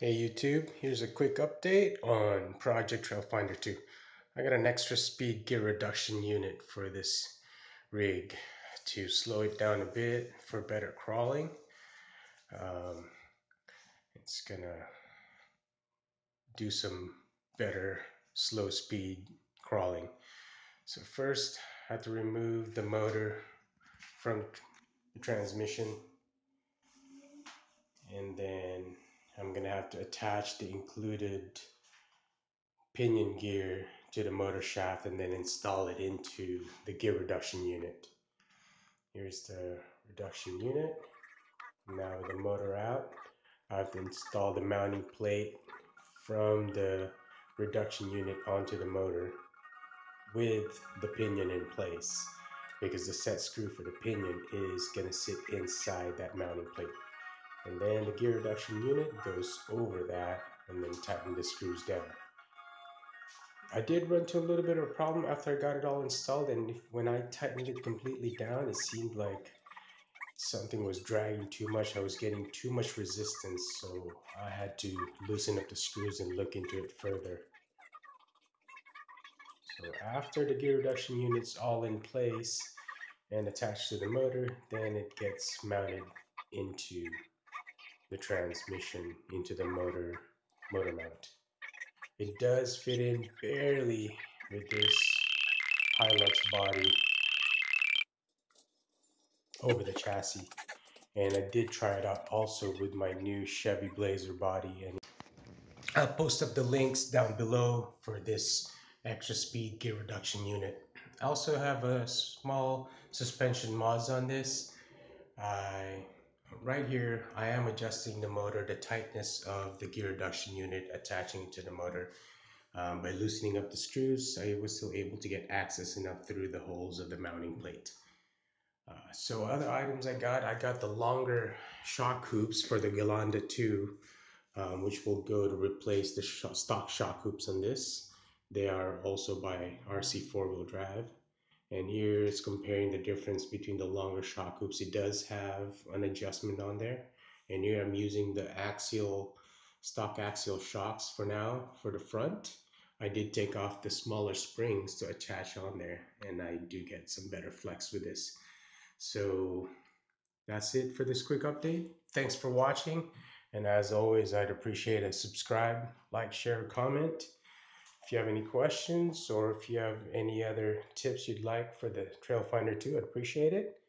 Hey YouTube, here's a quick update on Project Trailfinder 2. I got an Xtra Speed gear reduction unit for this rig to slow it down a bit for better crawling. Um, it's gonna do some better slow speed crawling. So first I have to remove the motor from the transmission and then I'm gonna have to attach the included pinion gear to the motor shaft and then install it into the gear reduction unit. Here's the reduction unit. Now with the motor out, I have to install the mounting plate from the reduction unit onto the motor with the pinion in place because the set screw for the pinion is going to sit inside that mounting plate. And then the gear reduction unit goes over that and then tighten the screws down. I did run into a little bit of a problem after I got it all installed and if, when I tightened it completely down it seemed like something was dragging too much. I was getting too much resistance so I had to loosen up the screws and look into it further. So after the gear reduction unit's all in place and attached to the motor then it gets mounted into the transmission into the motor motor mount. It does fit in barely with this Hilux body over the chassis. And I did try it out also with my new Chevy Blazer body. And I'll post up the links down below for this Xtra Speed gear reduction unit. I also have a small suspension mods on this. I right here, I am adjusting the motor, the tightness of the gear reduction unit attaching to the motor. Um, by loosening up the screws, I was still able to get access enough through the holes of the mounting plate. Uh, so other items I got, I got the longer shock hoops for the Gelande 2, um, which will go to replace the sh stock shock hoops on this. They are also by RC four-wheel drive. And here it's comparing the difference between the longer shock hoops. It does have an adjustment on there. And here I'm using the axial, stock axial shocks for now for the front. I did take off the smaller springs to attach on there and I do get some better flex with this. So that's it for this quick update. Thanks for watching. And as always, I'd appreciate a subscribe, like, share, comment. If you have any questions or if you have any other tips you'd like for the Trail Finder 2, I'd appreciate it.